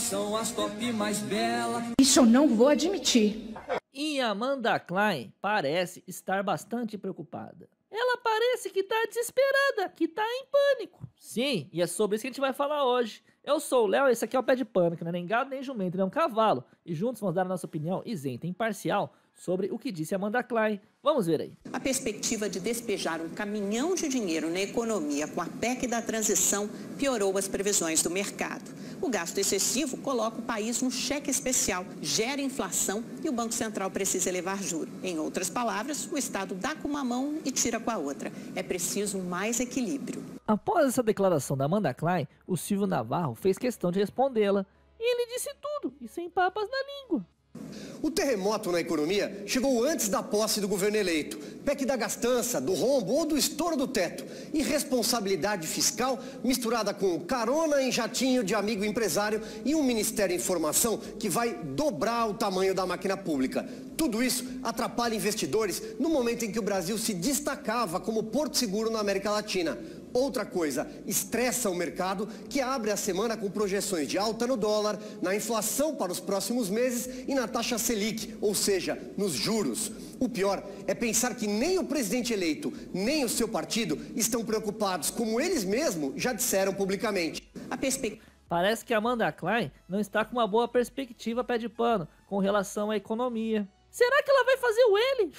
são as top mais belas. Isso eu não vou admitir. E Amanda Klein parece estar bastante preocupada. Ela parece que tá desesperada, que tá em pânico. Sim, e é sobre isso que a gente vai falar hoje. Eu sou o Léo e esse aqui é o Pé de Pânico, não é nem gado nem jumento, é um cavalo. E juntos vamos dar a nossa opinião isenta e imparcial sobre o que disse Amanda Klein. Vamos ver aí. A perspectiva de despejar um caminhão de dinheiro na economia com a PEC da transição piorou as previsões do mercado. O gasto excessivo coloca o país no cheque especial, gera inflação e o Banco Central precisa elevar juros. Em outras palavras, o Estado dá com uma mão e tira com a outra. É preciso mais equilíbrio. Após essa declaração da Amanda Klein, o Silvio Navarro fez questão de respondê-la. E ele disse tudo, e sem papas na língua. O terremoto na economia chegou antes da posse do governo eleito. PEC da gastança, do rombo ou do estouro do teto. Irresponsabilidade fiscal misturada com carona em jatinho de amigo empresário e um Ministério da Informação que vai dobrar o tamanho da máquina pública. Tudo isso atrapalha investidores no momento em que o Brasil se destacava como porto seguro na América Latina. Outra coisa, estressa o mercado, que abre a semana com projeções de alta no dólar, na inflação para os próximos meses e na taxa Selic, ou seja, nos juros. O pior é pensar que nem o presidente eleito, nem o seu partido estão preocupados, como eles mesmos já disseram publicamente. A perspectiva Parece que Amanda Klein não está com uma boa perspectiva pé de pano com relação à economia. Será que ela vai fazer o L?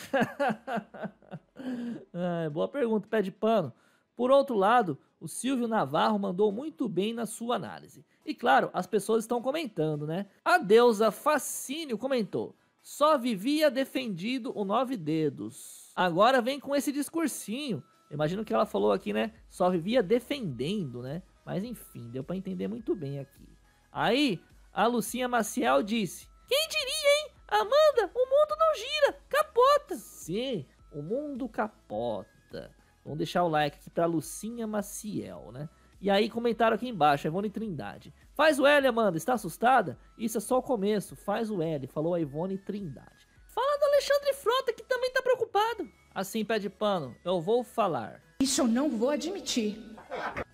ah, boa pergunta, pé de pano. Por outro lado, o Silvio Navarro mandou muito bem na sua análise. E claro, as pessoas estão comentando, né? A deusa Fascínio comentou: só vivia defendido o nove dedos. Agora vem com esse discursinho. Imagino que ela falou aqui, né? Só vivia defendendo, né? Mas enfim, deu para entender muito bem aqui. Aí, a Lucinha Maciel disse: Quem diria, hein? Amanda, o mundo não gira, capota. Sim, o mundo capota. Vamos deixar o like aqui pra Lucinha Maciel, né? E aí comentaram aqui embaixo, Ivone Trindade. Faz o L, Amanda, está assustada? Isso é só o começo, faz o L, falou a Ivone Trindade. Fala do Alexandre Frota, que também tá preocupado. Assim, pé de pano, eu vou falar. Isso eu não vou admitir.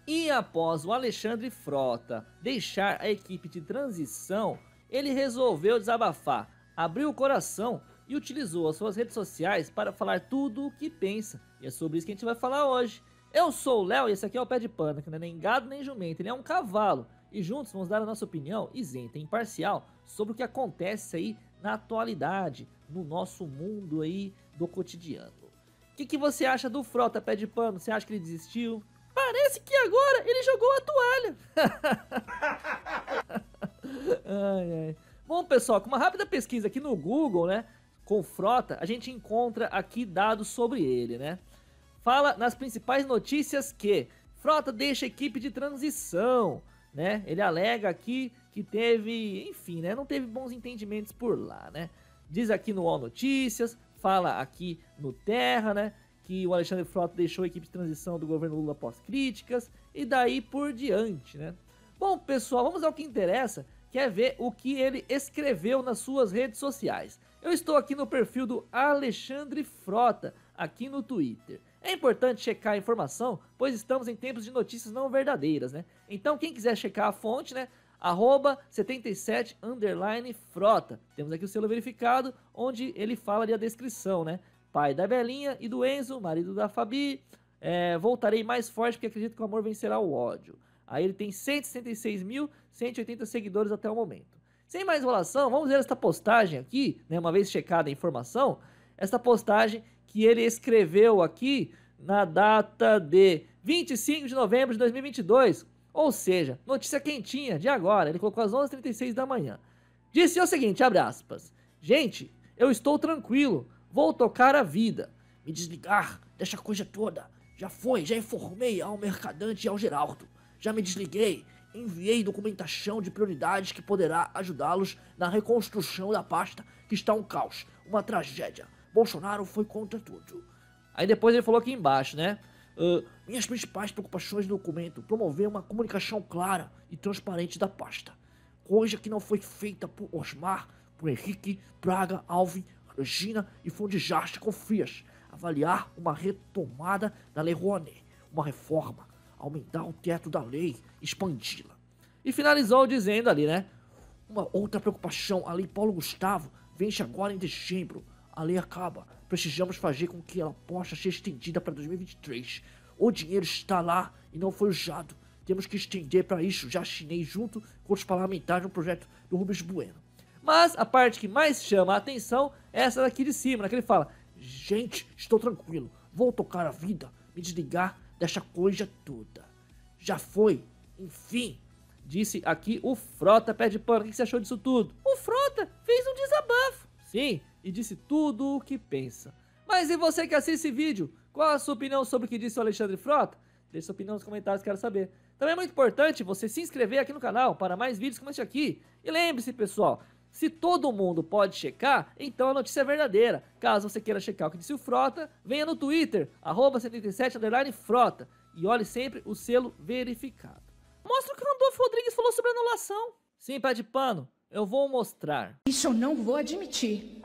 E após o Alexandre Frota deixar a equipe de transição, ele resolveu desabafar, abriu o coração e utilizou as suas redes sociais para falar tudo o que pensa. E é sobre isso que a gente vai falar hoje. Eu sou o Léo e esse aqui é o Pé de Pano, que não é nem gado nem jumento, ele é um cavalo. E juntos vamos dar a nossa opinião isenta e imparcial sobre o que acontece aí na atualidade, no nosso mundo aí do cotidiano. O que, que você acha do Frota Pé de Pano? Você acha que ele desistiu? Parece que agora ele jogou a toalha. ai, ai. Bom, pessoal, com uma rápida pesquisa aqui no Google, né? Com Frota, a gente encontra aqui dados sobre ele, né? Fala nas principais notícias que Frota deixa equipe de transição, né? Ele alega aqui que teve, enfim, né? Não teve bons entendimentos por lá, né? Diz aqui no All Notícias, fala aqui no Terra, né? Que o Alexandre Frota deixou a equipe de transição do governo Lula após críticas e daí por diante, né? Bom, pessoal, vamos ao que interessa, que é ver o que ele escreveu nas suas redes sociais. Eu estou aqui no perfil do Alexandre Frota, aqui no Twitter. É importante checar a informação, pois estamos em tempos de notícias não verdadeiras, né? Então quem quiser checar a fonte, né? Arroba 77 underline frota. Temos aqui o selo verificado, onde ele fala ali a descrição, né? Pai da Belinha e do Enzo, marido da Fabi. É, voltarei mais forte porque acredito que o amor vencerá o ódio. Aí ele tem 166.180 seguidores até o momento. Sem mais enrolação, vamos ver esta postagem aqui, né, uma vez checada a informação, esta postagem que ele escreveu aqui na data de 25 de novembro de 2022, ou seja, notícia quentinha de agora, ele colocou às 11h36 da manhã. Disse o seguinte, abre aspas, Gente, eu estou tranquilo, vou tocar a vida, me desligar dessa coisa toda, já foi, já informei ao Mercadante e ao Geraldo, já me desliguei, enviei documentação de prioridades que poderá ajudá-los na reconstrução da pasta que está um caos, uma tragédia. Bolsonaro foi contra tudo. Aí depois ele falou aqui embaixo, né? Uh, minhas principais preocupações no documento: promover uma comunicação clara e transparente da pasta. Coisa que não foi feita por Osmar, por Henrique, Praga, Alvin, Regina e Fundijaste com Frias. Avaliar uma retomada da Lei Rouanet, uma reforma aumentar o teto da lei, expandi-la. E finalizou dizendo ali, né? Uma outra preocupação, a Lei Paulo Gustavo vence agora em dezembro. A lei acaba. Precisamos fazer com que ela possa ser estendida para 2023. O dinheiro está lá e não foi usado. Temos que estender para isso. Já assinei junto com os parlamentares no projeto do Rubens Bueno. Mas a parte que mais chama a atenção é essa daqui de cima, né? Que ele fala: Gente, estou tranquilo. Vou tocar a vida, me desligar dessa coisa toda. Já foi. Enfim, disse aqui o Frota Pé de Pano. O que você achou disso tudo? O Frota fez um desabafo. Sim, e disse tudo o que pensa. Mas e você que assiste esse vídeo? Qual a sua opinião sobre o que disse o Alexandre Frota? Deixe sua opinião nos comentários, quero saber. Também é muito importante você se inscrever aqui no canal para mais vídeos como este aqui. E lembre-se, pessoal, se todo mundo pode checar, então a notícia é verdadeira. Caso você queira checar o que disse o Frota, venha no Twitter, arroba 77 Frota, e olhe sempre o selo verificado. Mostra o que o Randolfo Rodrigues falou sobre anulação. Sim, pé de pano, eu vou mostrar. Isso eu não vou admitir.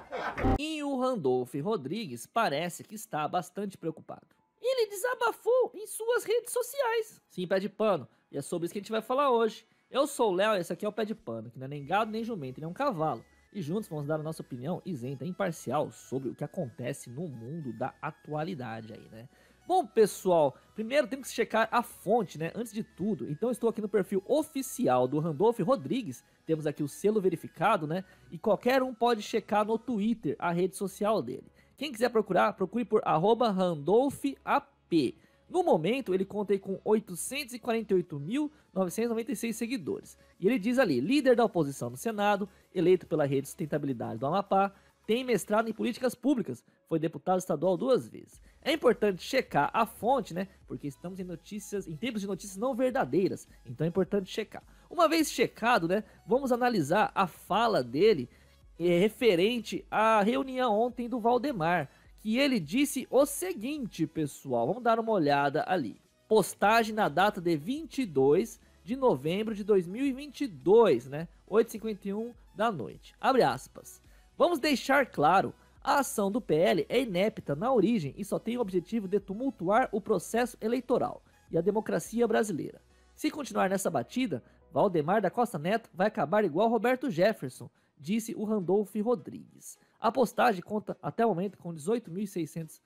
E o Randolph Rodrigues parece que está bastante preocupado. Ele desabafou em suas redes sociais. Sim, pé de pano, e é sobre isso que a gente vai falar hoje. Eu sou o Léo esse aqui é o Pé de Pano, que não é nem gado nem jumento, ele é um cavalo. E juntos vamos dar a nossa opinião isenta e imparcial sobre o que acontece no mundo da atualidade aí, né? Bom, pessoal, primeiro temos que checar a fonte, né? Antes de tudo, então estou aqui no perfil oficial do Randolph Rodrigues, temos aqui o selo verificado, né? E qualquer um pode checar no Twitter, a rede social dele. Quem quiser procurar, procure por arroba RandolphAP. No momento, ele conta com 848.996 seguidores. E ele diz ali, líder da oposição no Senado, eleito pela Rede de Sustentabilidade do Amapá, tem mestrado em políticas públicas, foi deputado estadual duas vezes. É importante checar a fonte, né? Porque estamos em notícias, em tempos de notícias não verdadeiras, então é importante checar. Uma vez checado, né, vamos analisar a fala dele é, referente à reunião ontem do Valdemar que ele disse o seguinte, pessoal. Vamos dar uma olhada ali. Postagem na data de 22 de novembro de 2022, né? 8h51 da noite. Abre aspas. Vamos deixar claro, a ação do PL é inepta na origem e só tem o objetivo de tumultuar o processo eleitoral e a democracia brasileira. Se continuar nessa batida, Valdemar da Costa Neto vai acabar igual Roberto Jefferson, disse o Randolph Rodrigues. A postagem conta até o momento com 18.600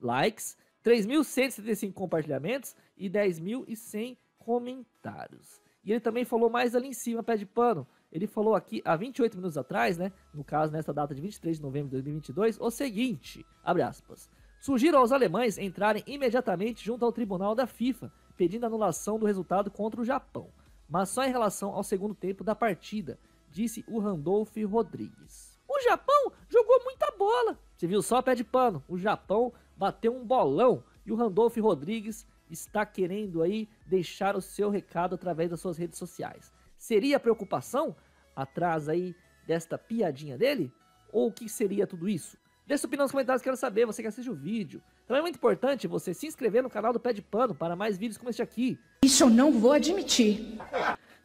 likes, 3.175 compartilhamentos e 10.100 comentários. E ele também falou mais ali em cima, pé de pano. Ele falou aqui há 28 minutos atrás, né? No caso, nesta data de 23 de novembro de 2022, o seguinte: abre aspas. Sugiro aos alemães entrarem imediatamente junto ao tribunal da FIFA, pedindo anulação do resultado contra o Japão, mas só em relação ao segundo tempo da partida, disse o Randolph Rodrigues. Japão jogou muita bola. Você viu só pé de pano. O Japão bateu um bolão e o Randolph Rodrigues está querendo aí deixar o seu recado através das suas redes sociais. Seria preocupação atrás aí desta piadinha dele? Ou o que seria tudo isso? Deixe sua opinião nos comentários, quero saber, você que assiste o vídeo. Também é muito importante você se inscrever no canal do Pé de Pano para mais vídeos como este aqui. Isso eu não vou admitir.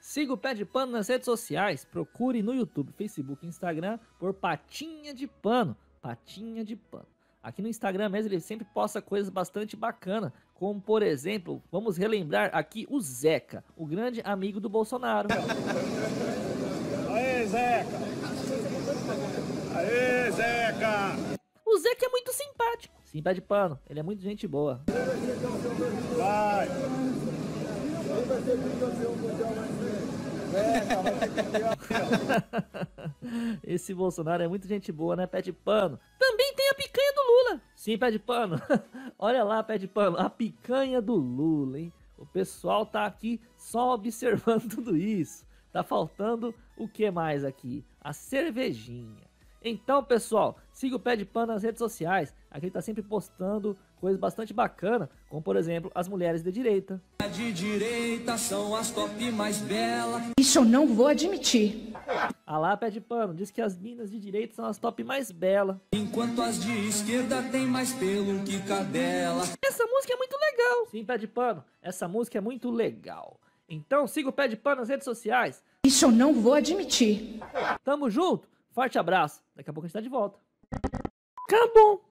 Siga o Pé de Pano nas redes sociais. Procure no YouTube, Facebook e Instagram por Patinha de Pano. Patinha de Pano. Aqui no Instagram mesmo ele sempre posta coisas bastante bacanas, como por exemplo, vamos relembrar aqui o Zeca, o grande amigo do Bolsonaro. Aê, Zeca! Aê, Zeca! O Zeca é muito simpático. Sim, pé de pano, ele é muito gente boa. Vai! Esse Bolsonaro é muito gente boa, né? Pé de pano. Também tem a picanha do Lula. Sim, pé de pano. Olha lá, pé de pano. A picanha do Lula, hein? O pessoal tá aqui só observando tudo isso. Tá faltando o que mais aqui? A cervejinha. Então, pessoal, siga o Pé de Pano nas redes sociais. Aqui ele tá sempre postando coisas bastante bacanas, como por exemplo, as mulheres de direita. De direita são as top mais belas. Isso eu não vou admitir. A lá, Pé de Pano, diz que as minas de direita são as top mais belas. Enquanto as de esquerda tem mais pelo que cadela. Essa música é muito legal. Sim, Pé de Pano, essa música é muito legal. Então siga o Pé de Pano nas redes sociais. Isso eu não vou admitir. Tamo junto. Forte abraço. Daqui a pouco a gente tá de volta. Acabou.